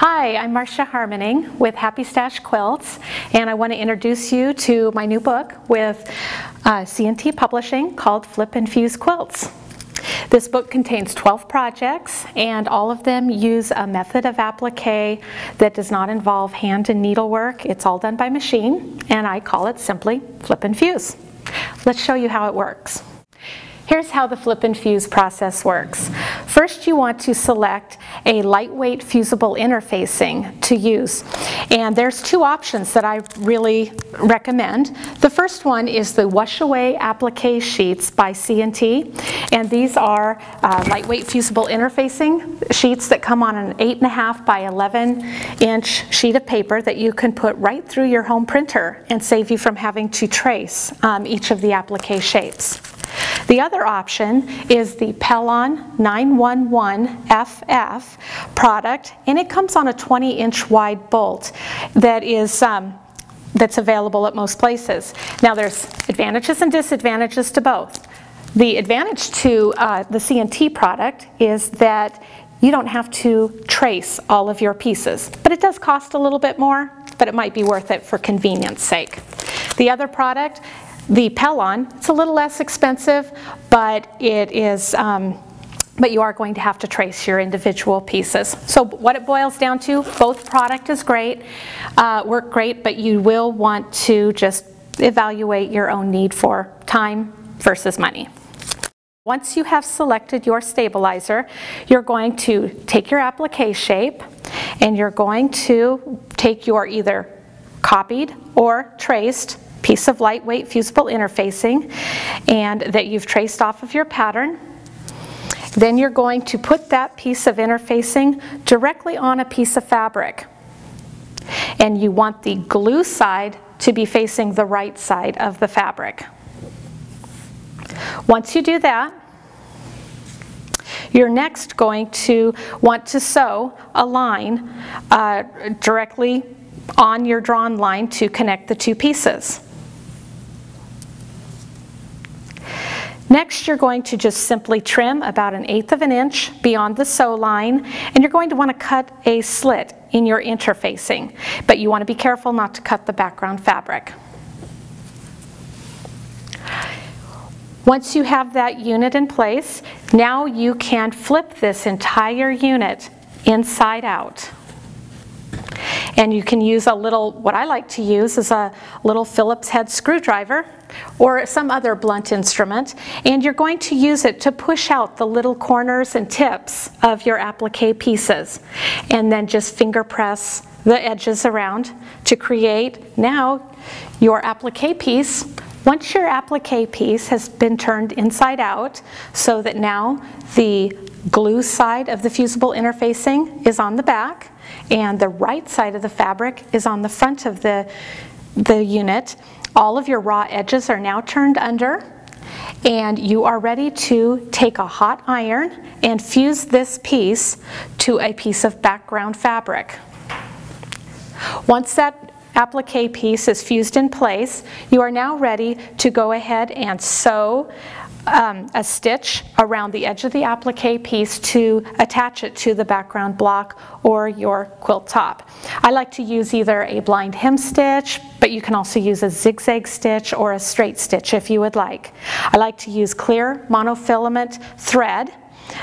Hi, I'm Marcia Harmening with Happy Stash Quilts, and I want to introduce you to my new book with uh, C&T Publishing called Flip and Fuse Quilts. This book contains 12 projects, and all of them use a method of applique that does not involve hand and needlework. It's all done by machine, and I call it simply Flip and Fuse. Let's show you how it works. Here's how the flip and fuse process works. First you want to select a lightweight fusible interfacing to use. And there's two options that I really recommend. The first one is the Wash Away Applique Sheets by C&T. And these are uh, lightweight fusible interfacing sheets that come on an 8.5 by 11 inch sheet of paper that you can put right through your home printer and save you from having to trace um, each of the applique shapes. The other option is the Pellon 911FF product, and it comes on a 20 inch wide bolt that is um, that's available at most places. Now there's advantages and disadvantages to both. The advantage to uh, the C&T product is that you don't have to trace all of your pieces, but it does cost a little bit more, but it might be worth it for convenience sake. The other product the Pellon, it's a little less expensive, but it is, um, but you are going to have to trace your individual pieces. So what it boils down to, both product is great, uh, work great, but you will want to just evaluate your own need for time versus money. Once you have selected your stabilizer, you're going to take your applique shape and you're going to take your either copied or traced piece of lightweight fusible interfacing and that you've traced off of your pattern. Then you're going to put that piece of interfacing directly on a piece of fabric. And you want the glue side to be facing the right side of the fabric. Once you do that, you're next going to want to sew a line uh, directly on your drawn line to connect the two pieces. Next, you're going to just simply trim about an eighth of an inch beyond the sew line, and you're going to want to cut a slit in your interfacing, but you want to be careful not to cut the background fabric. Once you have that unit in place, now you can flip this entire unit inside out. And you can use a little, what I like to use is a little Phillips head screwdriver or some other blunt instrument, and you're going to use it to push out the little corners and tips of your applique pieces. And then just finger press the edges around to create now your applique piece once your applique piece has been turned inside out so that now the glue side of the fusible interfacing is on the back and the right side of the fabric is on the front of the, the unit. All of your raw edges are now turned under and you are ready to take a hot iron and fuse this piece to a piece of background fabric. Once that applique piece is fused in place, you are now ready to go ahead and sew um, a stitch around the edge of the applique piece to attach it to the background block or your quilt top. I like to use either a blind hem stitch, but you can also use a zigzag stitch or a straight stitch if you would like. I like to use clear monofilament thread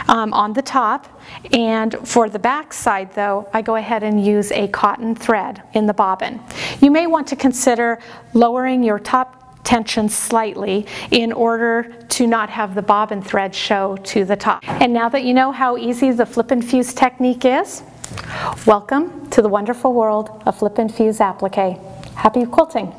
um, on the top and for the back side though I go ahead and use a cotton thread in the bobbin. You may want to consider lowering your top tension slightly in order to not have the bobbin thread show to the top. And now that you know how easy the flip and fuse technique is, welcome to the wonderful world of flip and fuse applique. Happy quilting!